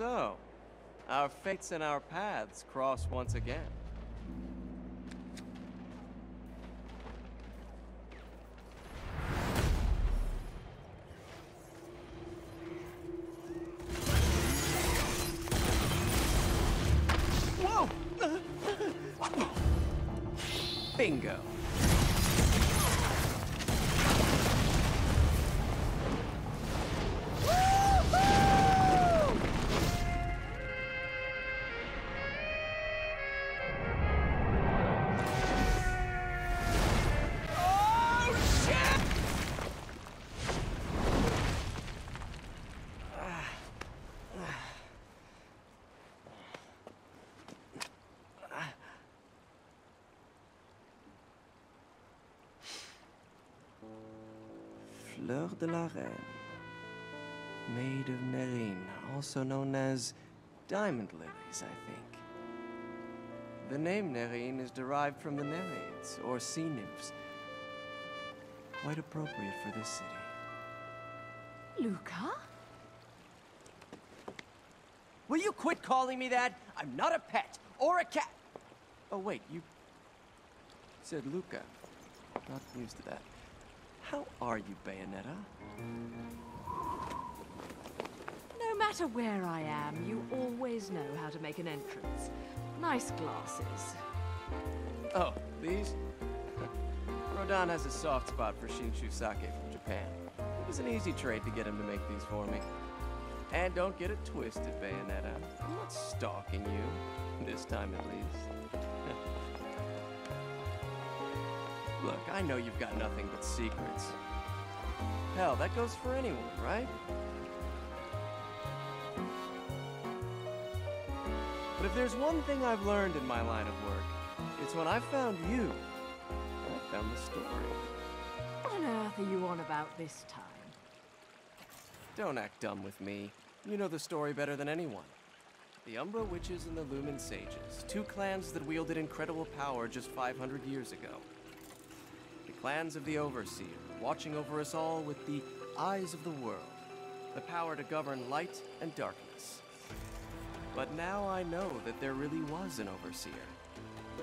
So, our fates and our paths cross once again. Fleur de la Reine. Maid of Nerine, also known as diamond lilies, I think. The name Nerine is derived from the Nereids, or sea nymphs. Quite appropriate for this city. Luca? Will you quit calling me that? I'm not a pet or a cat. Oh, wait, you said Luca. Not used to that. How are you, Bayonetta? No matter where I am, you always know how to make an entrance. Nice glasses. Oh, these? Rodan has a soft spot for Shinshu sake from Japan. It was an easy trade to get him to make these for me. And don't get it twisted, Bayonetta. I'm not stalking you. This time at least. Look, I know you've got nothing but secrets. Hell, that goes for anyone, right? But if there's one thing I've learned in my line of work, it's when I found you, I found the story. What on earth are you on about this time? Don't act dumb with me. You know the story better than anyone. The Umbra Witches and the Lumen Sages, two clans that wielded incredible power just 500 years ago. The clans of the Overseer, watching over us all with the eyes of the world, the power to govern light and darkness. But now I know that there really was an Overseer.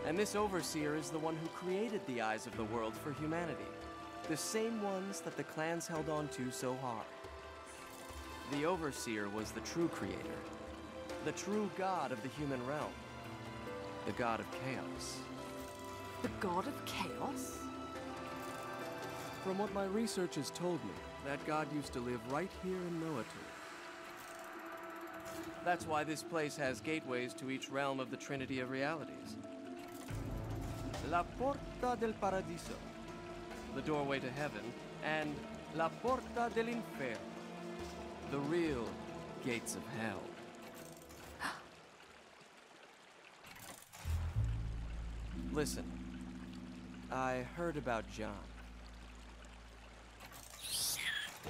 And this Overseer is the one who created the eyes of the world for humanity, the same ones that the clans held on to so hard. The Overseer was the true creator, the true god of the human realm, the god of chaos. The god of chaos? From what my research has told me, that god used to live right here in Noatur. That's why this place has gateways to each realm of the Trinity of Realities. La Porta del Paradiso, the doorway to heaven, and La Porta del Inferno, the real gates of hell. Listen, I heard about John.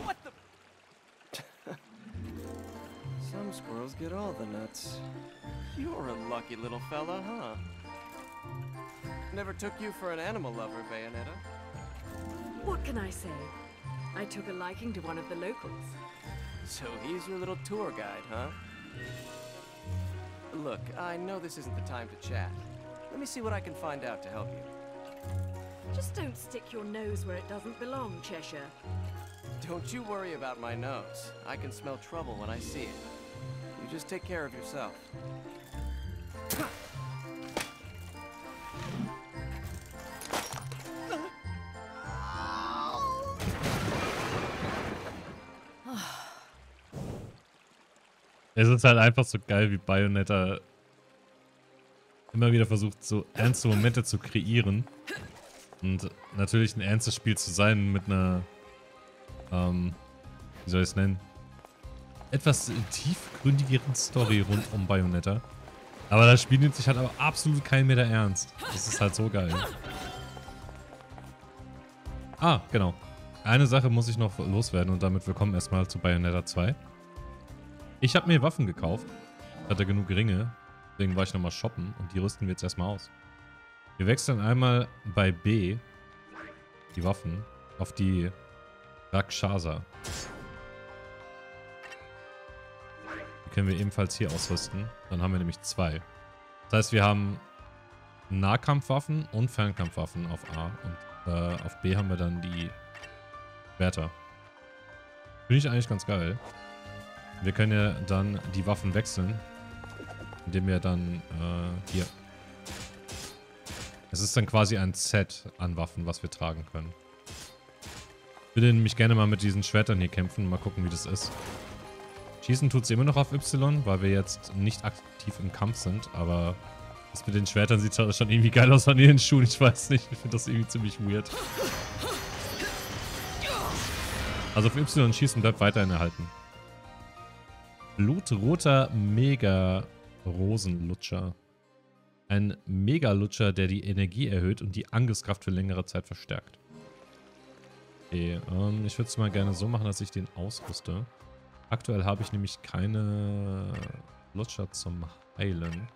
What the? Some squirrels get all the nuts. You're a lucky little fella, huh? Never took you for an animal lover, Bayonetta. What can I say? I took a liking to one of the locals. So he's your little tour guide, huh? Look, I know this isn't the time to chat. Let me see what I can find out to help you. Just don't stick your nose where it doesn't belong, Cheshire. Don't you worry about my nose. I can smell trouble when I see it. You just take care of yourself. Es ist halt einfach so geil, wie Bayonetta immer wieder versucht, so ernste Momente zu kreieren. Und natürlich ein ernstes Spiel zu sein mit einer, ähm, wie soll ich es nennen? Etwas tiefgründigeren Story rund um Bayonetta. Aber das Spiel nimmt sich halt aber absolut keinen Meter ernst. Das ist halt so geil. Ah, genau. Eine Sache muss ich noch loswerden und damit willkommen erstmal zu Bayonetta 2. Ich habe mir Waffen gekauft. Hatte genug Ringe. Deswegen war ich nochmal shoppen und die rüsten wir jetzt erstmal aus. Wir wechseln einmal bei B die Waffen auf die Rakshasa. Die können wir ebenfalls hier ausrüsten. Dann haben wir nämlich zwei. Das heißt, wir haben Nahkampfwaffen und Fernkampfwaffen auf A. Und äh, auf B haben wir dann die Schwerter. Finde ich eigentlich ganz geil. Wir können ja dann die Waffen wechseln. Indem wir dann äh, hier. Es ist dann quasi ein Set an Waffen, was wir tragen können. Würde nämlich gerne mal mit diesen Schwertern hier kämpfen. Mal gucken, wie das ist. Schießen tut sie immer noch auf Y, weil wir jetzt nicht aktiv im Kampf sind. Aber das mit den Schwertern sieht schon irgendwie geil aus an ihren Schuhen. Ich weiß nicht. Ich finde das irgendwie ziemlich weird. Also auf Y schießen bleibt weiterhin erhalten. Blutroter Mega-Rosenlutscher. Ein Mega-Lutscher, der die Energie erhöht und die Angriffskraft für längere Zeit verstärkt. Okay, ähm, ich würde es mal gerne so machen, dass ich den ausrüste. Aktuell habe ich nämlich keine Lutscher zum Heilen.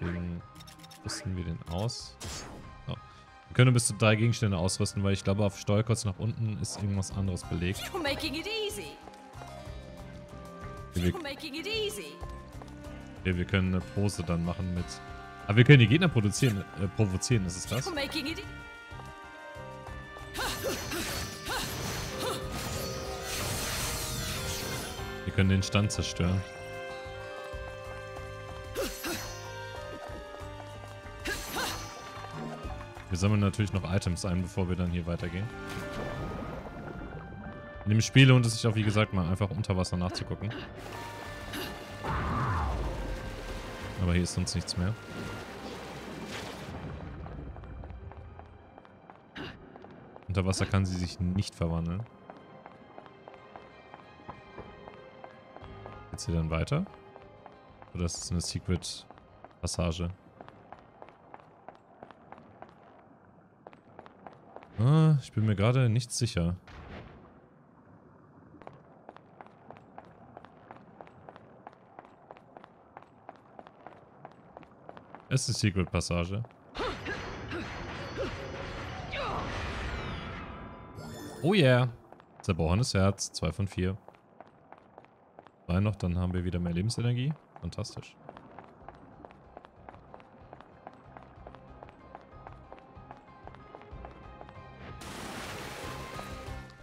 Deswegen rüsten wir den aus. So. Wir können bis zu drei Gegenstände ausrüsten, weil ich glaube, auf Steuerkreuz nach unten ist irgendwas anderes belegt. You're making it easy. Wir, making it easy. wir, wir können eine Pose dann machen mit... Aber wir können die Gegner produzieren, äh, provozieren, ist es das? You're making it. E Wir können den Stand zerstören. Wir sammeln natürlich noch Items ein, bevor wir dann hier weitergehen. In dem Spiel lohnt es sich auch, wie gesagt, mal einfach unter Wasser nachzugucken. Aber hier ist sonst nichts mehr. Unter Wasser kann sie sich nicht verwandeln. Geht's hier dann weiter? Oder ist es eine Secret-Passage? Ah, ich bin mir gerade nicht sicher. Es ist die Secret-Passage. Oh yeah. Zerbrochenes Herz. 2 von 4. Zwei noch, dann haben wir wieder mehr Lebensenergie. Fantastisch.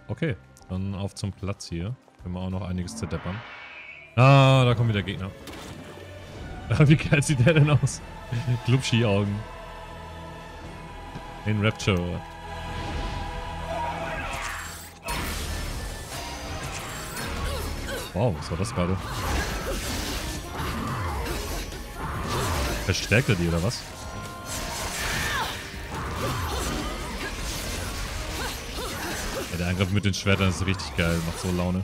Okay, dann auf zum Platz hier. Können wir auch noch einiges zerdeppern. Ah, da kommen wieder Gegner. Wie geil sieht der denn aus? Glubschi-Augen. In Rapture. Wow, was war das gerade? Verstärkt er die oder was? Ja, der Angriff mit den Schwertern ist richtig geil, macht so Laune.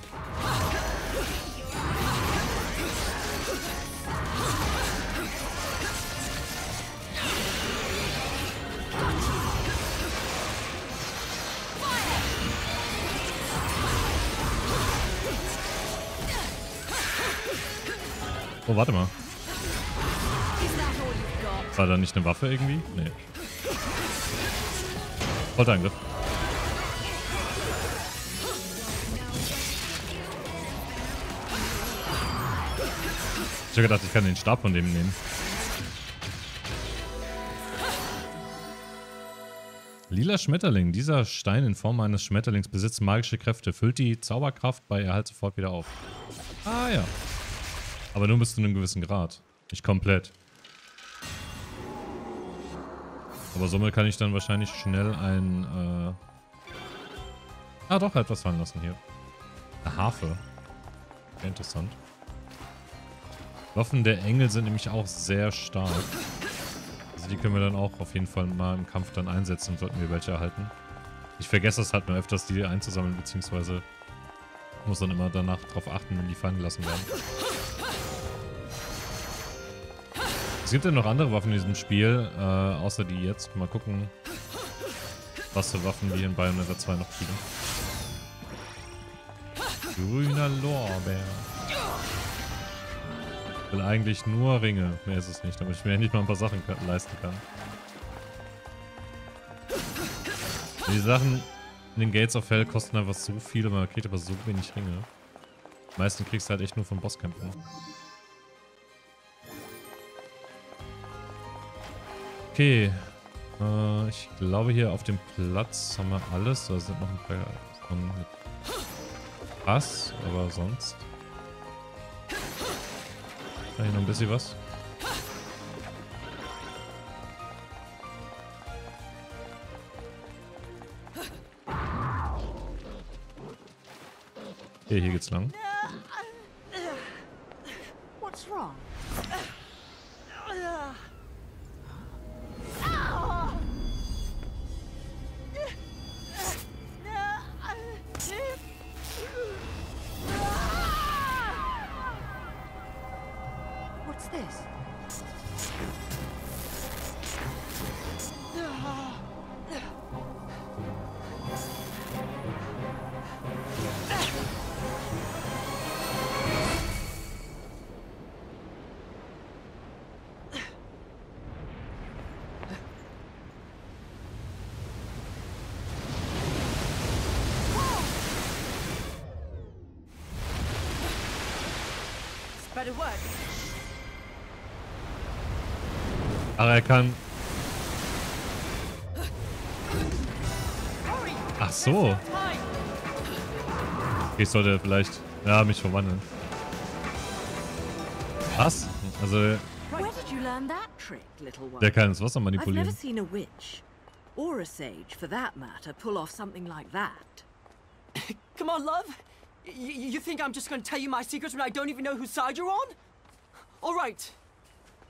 Oh, warte mal. War da nicht eine Waffe irgendwie? Nee. Volltangriff. Ich hab gedacht, ich kann den Stab von dem nehmen. Lila Schmetterling. Dieser Stein in Form eines Schmetterlings besitzt magische Kräfte. Füllt die Zauberkraft bei Erhalt sofort wieder auf. Ah ja. Aber nur bis zu einem gewissen Grad. Nicht komplett. Aber somit kann ich dann wahrscheinlich schnell ein... Äh ah doch, etwas fallen lassen hier. Eine Harfe. Sehr interessant. Waffen der Engel sind nämlich auch sehr stark. Also die können wir dann auch auf jeden Fall mal im Kampf dann einsetzen, sollten wir welche erhalten. Ich vergesse es halt nur öfters, die einzusammeln, beziehungsweise muss dann immer danach drauf achten, wenn die fallen gelassen werden. Es gibt ja noch andere Waffen in diesem Spiel, äh, außer die jetzt. Mal gucken, was für Waffen wir in Bayonetta 2 noch kriegen. Grüner Lorbeer. Ich will eigentlich nur Ringe. Mehr ist es nicht, damit ich mir nicht mal ein paar Sachen leisten kann. Die Sachen in den Gates of Hell kosten einfach so viel, man kriegt aber so wenig Ringe. Die meisten kriegst du halt echt nur von Bosskämpfen. Okay. Äh, ich glaube hier auf dem Platz haben wir alles. Da sind noch ein paar Pass, aber sonst. Kann ich noch ein bisschen was? Okay, hier geht's lang. Ach, er kann... Ach so. Okay, ich sollte vielleicht... Ja, mich verwandeln. Was? Also, der kann das Wasser I've never manipulieren. seen a witch, or a sage for that matter, pull off something like that. Come on, love. Think I'm just gonna tell you my secrets when I don't even know whose side you're on? All right.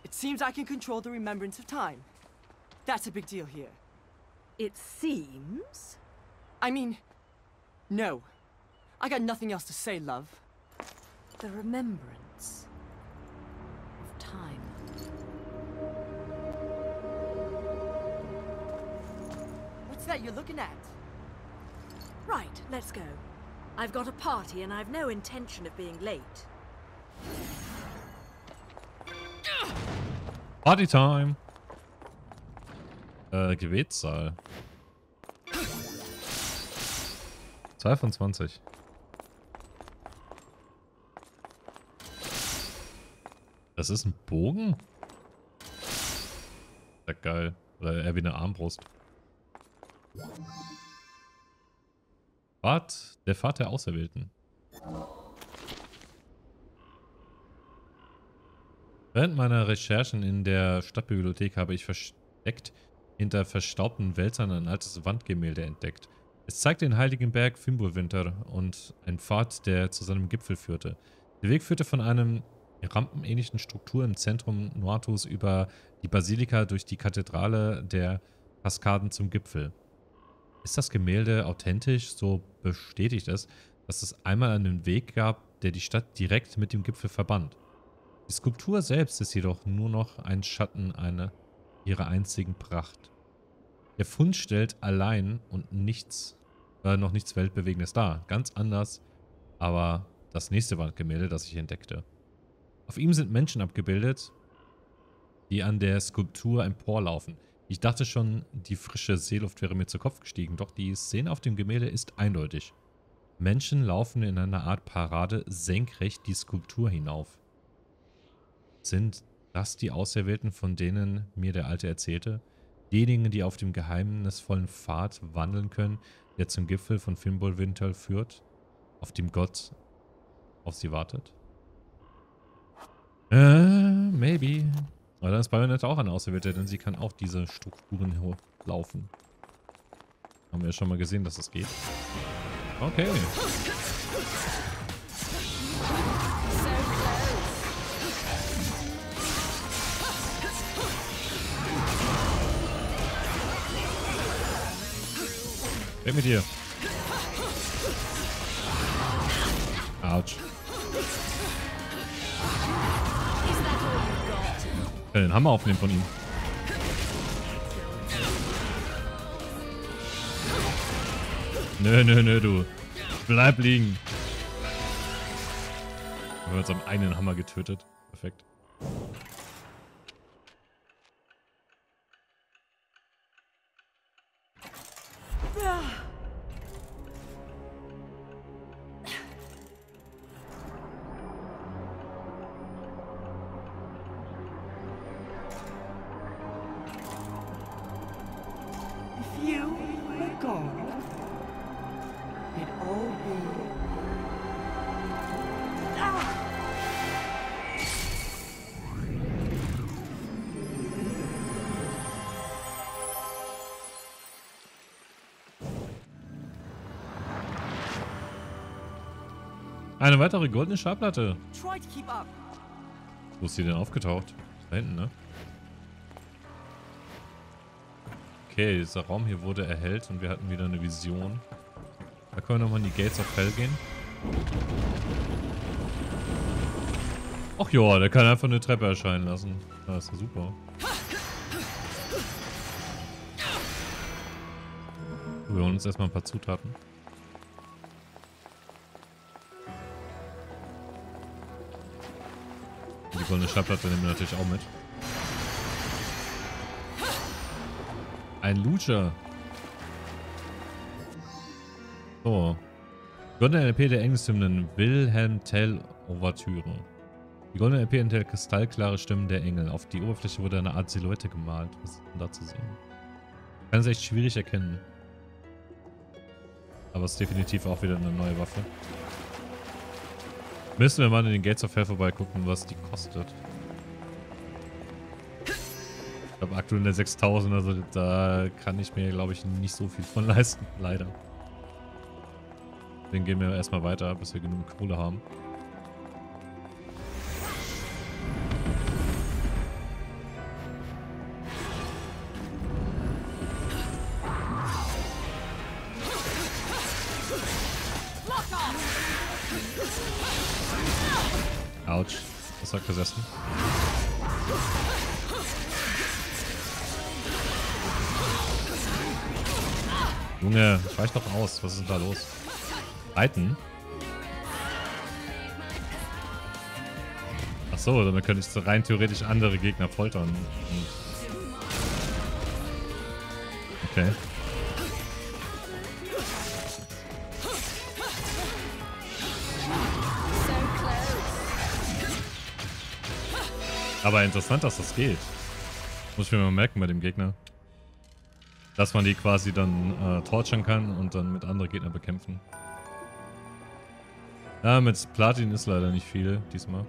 It seems I can control the remembrance of time. That's a big deal here. It seems. I mean, no. I got nothing else to say, love. The remembrance of time. What's that you're looking at? Right, let's go. I've got a party and I've no intention of being late. Partytime! Äh, Gebetssaal. 2 von 20. Das ist ein Bogen? Ja, geil. Oder eher wie eine Armbrust. Pfad, der Pfad der Auserwählten. Während meiner Recherchen in der Stadtbibliothek habe ich versteckt hinter verstaubten Wälzern ein altes Wandgemälde entdeckt. Es zeigt den heiligen Berg Fimbulwinter und einen Pfad, der zu seinem Gipfel führte. Der Weg führte von einem rampenähnlichen Struktur im Zentrum Noatus über die Basilika durch die Kathedrale der Kaskaden zum Gipfel. Ist das Gemälde authentisch, so bestätigt es, dass es einmal einen Weg gab, der die Stadt direkt mit dem Gipfel verband. Die Skulptur selbst ist jedoch nur noch ein Schatten einer ihrer einzigen Pracht. Der Fund stellt allein und nichts, äh, noch nichts Weltbewegendes dar. Ganz anders, aber das nächste Wandgemälde, das ich entdeckte. Auf ihm sind Menschen abgebildet, die an der Skulptur emporlaufen. Ich dachte schon, die frische Seeluft wäre mir zu Kopf gestiegen, doch die Szene auf dem Gemälde ist eindeutig. Menschen laufen in einer Art Parade senkrecht die Skulptur hinauf. Sind das die Auserwählten, von denen mir der Alte erzählte? Diejenigen, die auf dem geheimnisvollen Pfad wandeln können, der zum Gipfel von Fimbulwinter führt, auf dem Gott auf sie wartet? Äh, maybe. Aber dann ist Bayonetta auch eine Auserwählte, denn sie kann auch diese Strukturen laufen. Haben wir ja schon mal gesehen, dass das geht. Okay. Weg mit dir. Autsch. Ich will den Hammer aufnehmen von ihm. Nö, nö, nö, du. Bleib liegen. Wir haben uns am einen Hammer getötet. Perfekt. Eine weitere goldene Schallplatte. Wo ist die denn aufgetaucht? Da hinten, ne? Okay, dieser Raum hier wurde erhellt und wir hatten wieder eine Vision. Da können wir nochmal in die Gates of Hell gehen. Ach ja, der kann einfach eine Treppe erscheinen lassen. Das ist ja super. Wir holen uns erstmal ein paar Zutaten. Die goldene Schallplatte nehmen wir natürlich auch mit. Ein Lutscher. So. Goldene LP der Engelshymnen Wilhelm Tell Ouvertüre. Die goldene LP enthält kristallklare Stimmen der Engel. Auf die Oberfläche wurde eine Art Silhouette gemalt. Was ist denn da zu sehen? Kann es echt schwierig erkennen. Aber es ist definitiv auch wieder eine neue Waffe. Müssen wir mal in den Gates of Hell vorbeigucken, was die kostet. Ich glaube aktuell in der 6000, also da kann ich mir, glaube ich, nicht so viel von leisten. Leider. Deswegen gehen wir erstmal weiter, bis wir genug Kohle haben. Junge, ich weich doch aus. Was ist denn da los? Reiten? Achso, dann könnte ich rein theoretisch andere Gegner foltern. Okay. Aber interessant, dass das geht. Muss ich mir mal merken bei dem Gegner. Dass man die quasi dann äh, torturen kann und dann mit anderen Gegnern bekämpfen. Ja, mit Platin ist leider nicht viel diesmal.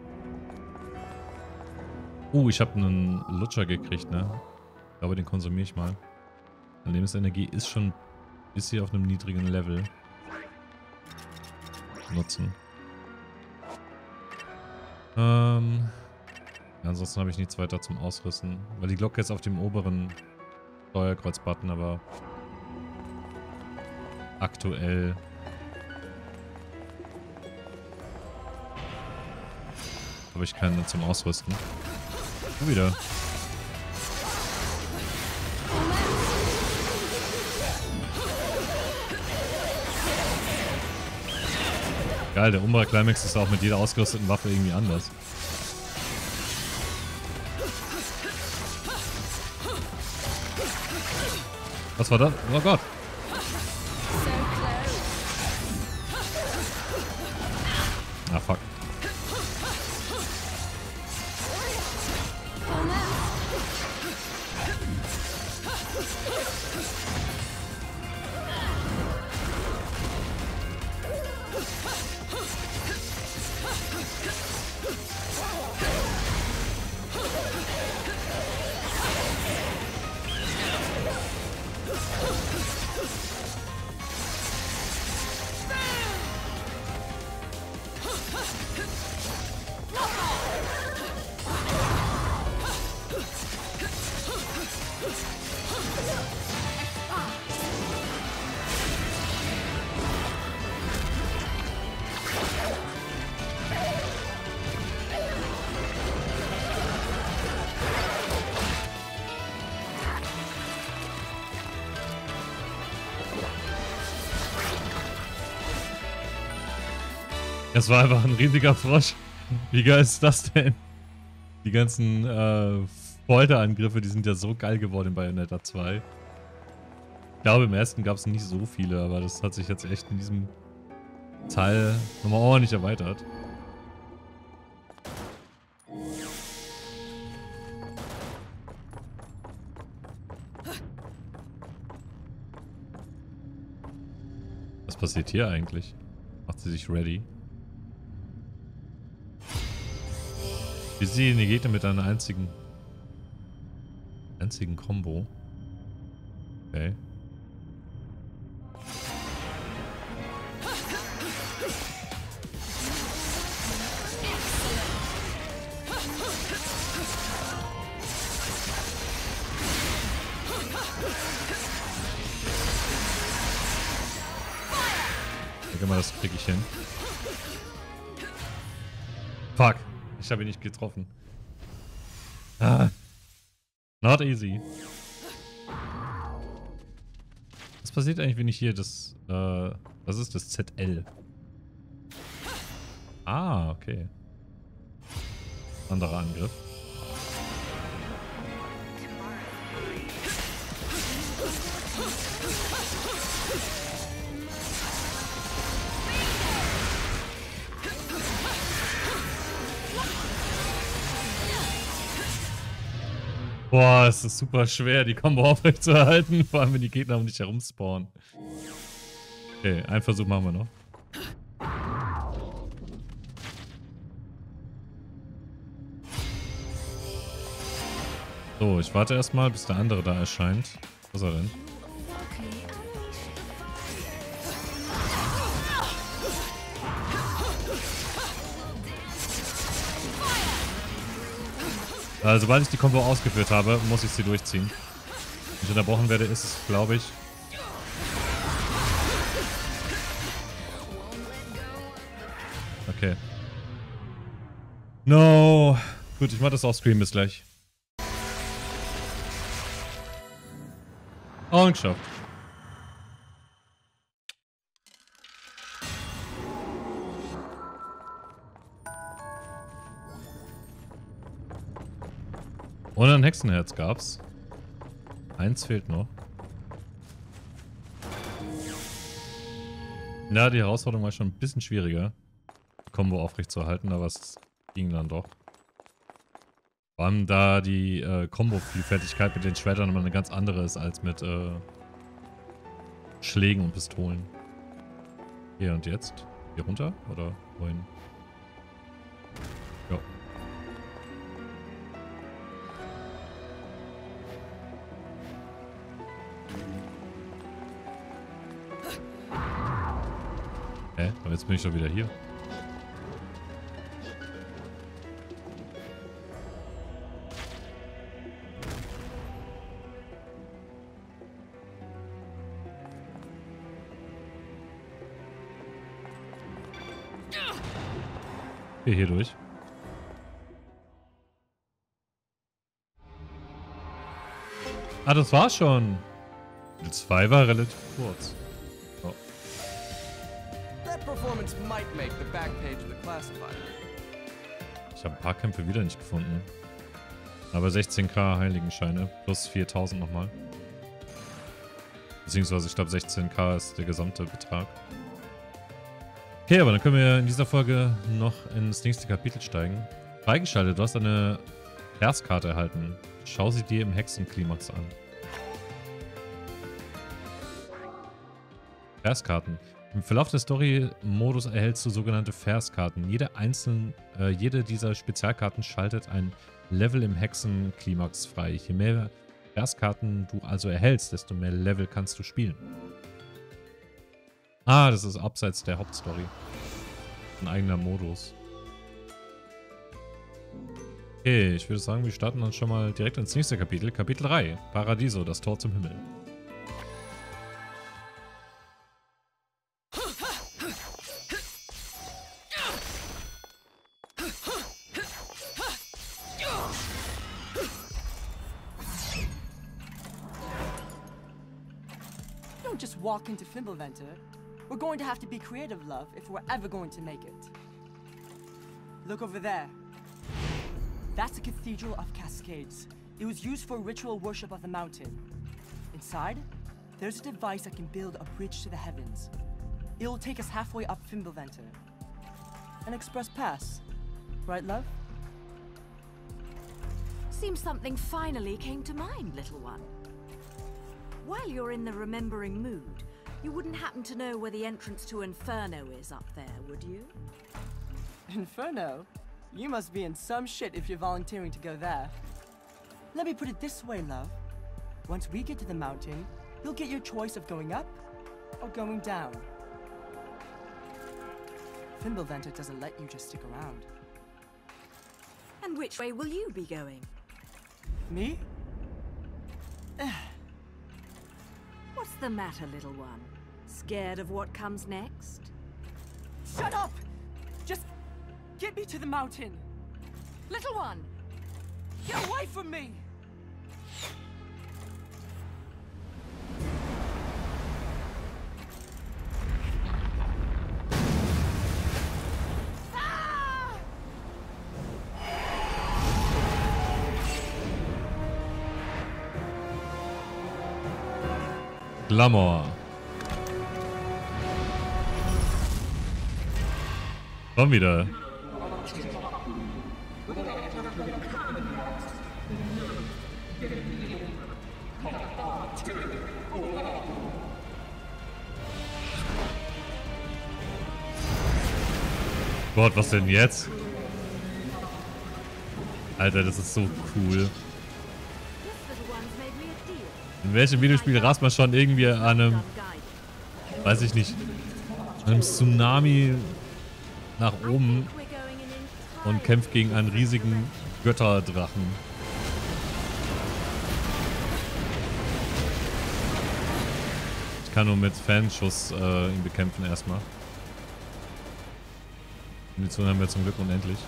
Uh, ich habe einen Lutscher gekriegt, ne? Ich glaube, den konsumiere ich mal. Lebensenergie ist schon bis hier auf einem niedrigen Level. Nutzen. Ähm... Ansonsten habe ich nichts weiter zum Ausrüsten. Weil die Glocke ist auf dem oberen Steuerkreuz-Button, aber aktuell habe ich keine zum Ausrüsten. Du wieder. Geil, der Umbra Climax ist auch mit jeder ausgerüsteten Waffe irgendwie anders. Was war das? Oh Gott. Das war einfach ein riesiger Frosch. Wie geil ist das denn? Die ganzen äh, Folterangriffe, die sind ja so geil geworden in Bayonetta 2. Ich glaube, im ersten gab es nicht so viele, aber das hat sich jetzt echt in diesem Teil nochmal ordentlich erweitert. Was passiert hier eigentlich? Macht sie sich ready? Wie sie die Gegner mit einer einzigen einzigen Combo. Okay. das kriege ich hin. Fuck. Ich habe ihn nicht getroffen. Ah. Not easy. Was passiert eigentlich, wenn ich hier das... Äh, was ist das? ZL. Ah, okay. Anderer Angriff. Boah, es ist super schwer, die Combo aufrecht zu erhalten, vor allem wenn die Gegner um dich herum spawnen. Okay, einen Versuch machen wir noch. So, ich warte erstmal, bis der andere da erscheint. Was ist er denn? Also, sobald ich die Combo ausgeführt habe, muss ich sie durchziehen. Wenn ich unterbrochen werde, ist es, glaube ich... Okay. No. Gut, ich mach das offscreen bis gleich. Und geschafft. Und ein Hexenherz gab's. Eins fehlt noch. Ja, die Herausforderung war schon ein bisschen schwieriger, die Combo aufrechtzuerhalten, aber es ging dann doch. Vor allem da die äh, Combo-Vielfältigkeit mit den Schwertern immer eine ganz andere ist als mit äh, Schlägen und Pistolen. Hier und jetzt? Hier runter? Oder wohin? Hä? Aber jetzt bin ich doch wieder hier. Hier, hier durch. Ah, das war's schon. Die 2 war relativ kurz. Ich habe ein paar Kämpfe wieder nicht gefunden. Aber 16k Heiligenscheine plus 4000 nochmal. Beziehungsweise ich glaube 16k ist der gesamte Betrag. Okay, aber dann können wir in dieser Folge noch ins nächste Kapitel steigen. Freigeschaltet, du hast eine Verskarte erhalten. Schau sie dir im Hexenklimax an. Verskarten. Im Verlauf des Story-Modus erhältst du sogenannte Verskarten. Jede, einzelne, äh, jede dieser Spezialkarten schaltet ein Level im Hexenklimax frei. Je mehr Verskarten du also erhältst, desto mehr Level kannst du spielen. Ah, das ist abseits der Hauptstory. Ein eigener Modus. Okay, ich würde sagen, wir starten dann schon mal direkt ins nächste Kapitel. Kapitel 3. Paradiso, das Tor zum Himmel. Walk into Fimbulventer. We're going to have to be creative, love, if we're ever going to make it. Look over there. That's the Cathedral of Cascades. It was used for ritual worship of the mountain. Inside, there's a device that can build a bridge to the heavens. It'll take us halfway up Fimbulventer. An express pass. Right, love? Seems something finally came to mind, little one. While you're in the remembering mood, You wouldn't happen to know where the entrance to Inferno is up there, would you? Inferno? You must be in some shit if you're volunteering to go there. Let me put it this way, love. Once we get to the mountain, you'll get your choice of going up or going down. Fimbulventer doesn't let you just stick around. And which way will you be going? Me? What's the matter, little one? Scared of what comes next? Shut up! Just get me to the mountain. Little one! Get away from me! Glamour. Komm wieder. Gott, was denn jetzt? Alter, das ist so cool. In welchem Videospiel rast man schon irgendwie an einem, weiß ich nicht, einem Tsunami nach oben und kämpft gegen einen riesigen Götterdrachen. Ich kann nur mit Fanschuss äh, ihn bekämpfen erstmal. Munition haben wir zum Glück unendlich.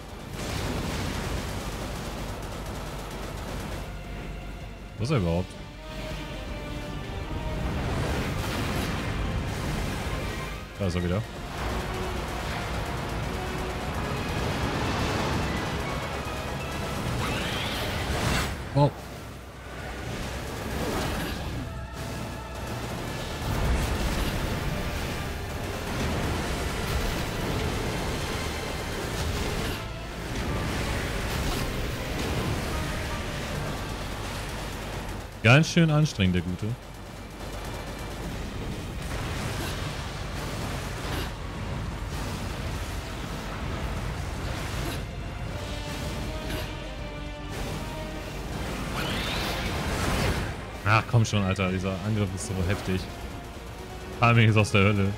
Was ist er überhaupt? Da ist er wieder. Wow. Ganz schön anstrengend, der Gute. Komm schon, Alter. Dieser Angriff ist so heftig. Timing ist aus der Hölle.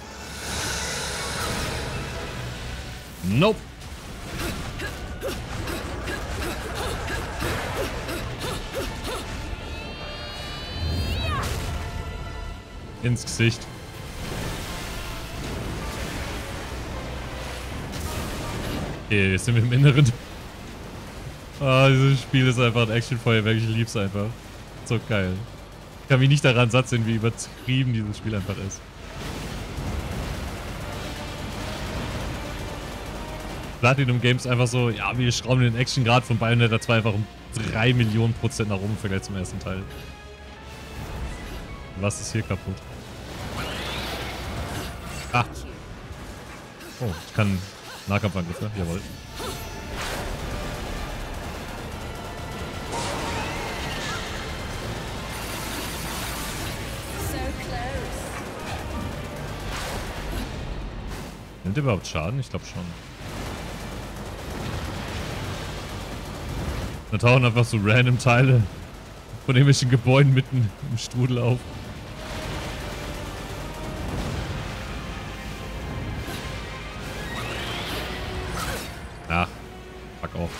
Nope. Ins Gesicht. Okay, jetzt sind wir im Inneren. Ah, dieses Spiel ist einfach ein Actionfeuerwerk. Ich lieb's einfach. So geil. Ich kann mich nicht daran satt sehen, wie übertrieben dieses Spiel einfach ist. Platinum Games einfach so, ja, wir schrauben den Actiongrad von Bayonetta 2 einfach um 3 Millionen Prozent nach oben im Vergleich zum ersten Teil. Was ist hier kaputt? Ah. Oh, ich kann Nahkampfangriffe, jawohl. Nimmt er überhaupt Schaden? Ich glaube schon. Da tauchen einfach so random Teile von irgendwelchen Gebäuden mitten im Strudel auf. Ach, fuck off.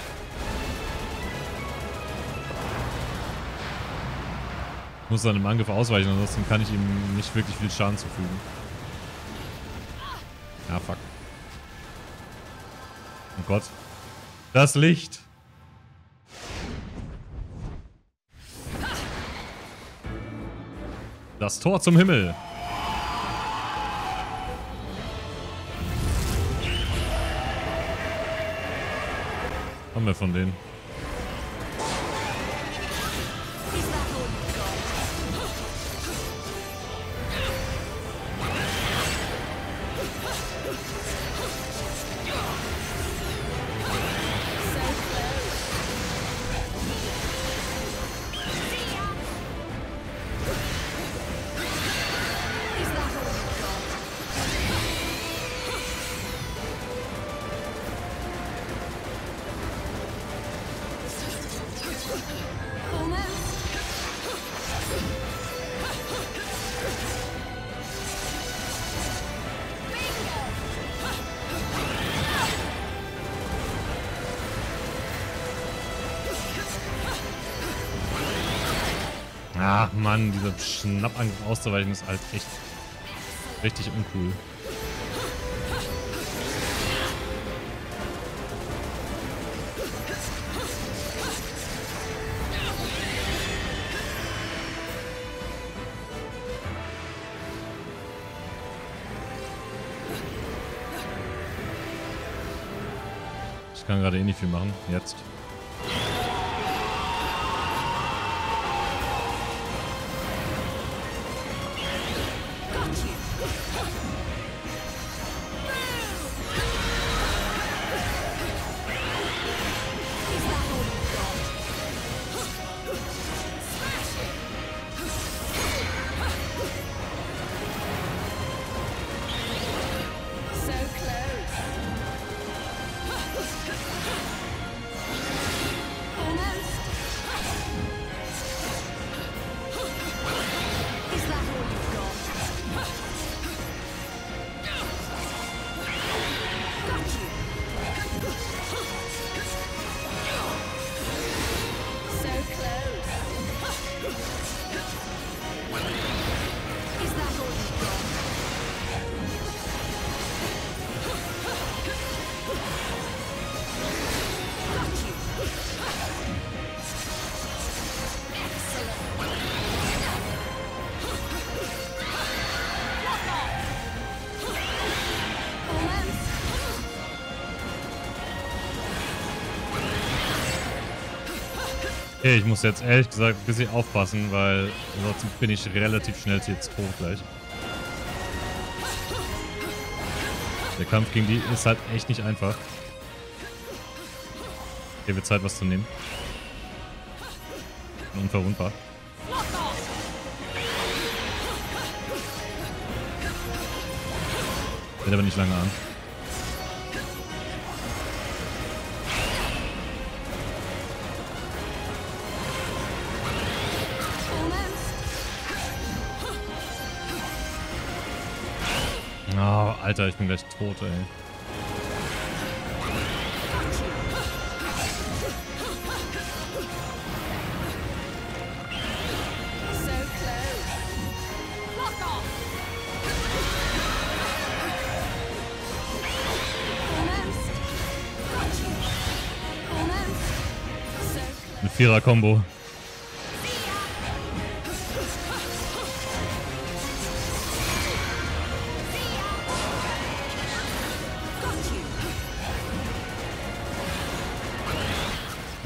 Ich muss seinem Angriff ausweichen, ansonsten kann ich ihm nicht wirklich viel Schaden zufügen. Gott. Das Licht. Das Tor zum Himmel. Haben wir von denen. Mann, dieser Schnappangriff auszuweichen ist halt echt richtig uncool. Ich kann gerade eh nicht viel machen. Jetzt. Ich muss jetzt ehrlich gesagt ein bisschen aufpassen, weil sonst bin ich relativ schnell jetzt tot gleich. Der Kampf gegen die ist halt echt nicht einfach. Hier wird Zeit, was zu nehmen. Unverwundbar. Hält aber nicht lange an. Alter, ich bin gleich tot, ey. So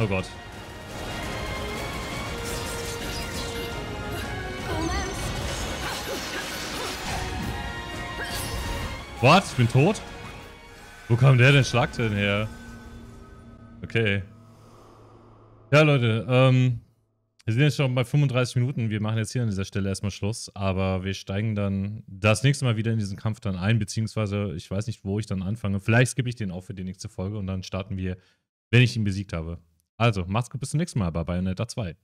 Oh Gott. What? Ich bin tot? Wo kam der denn Schlag denn her? Okay. Ja, Leute, ähm, wir sind jetzt schon bei 35 Minuten. Wir machen jetzt hier an dieser Stelle erstmal Schluss, aber wir steigen dann das nächste Mal wieder in diesen Kampf dann ein, beziehungsweise ich weiß nicht, wo ich dann anfange. Vielleicht skippe ich den auch für die nächste Folge und dann starten wir, wenn ich ihn besiegt habe. Also, macht's gut, bis zum nächsten Mal bei Bayonetta 2.